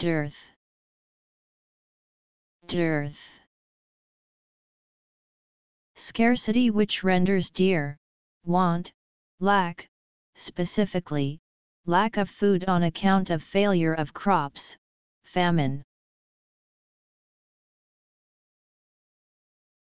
dearth dearth Scarcity which renders dear, want, lack, specifically, lack of food on account of failure of crops, famine.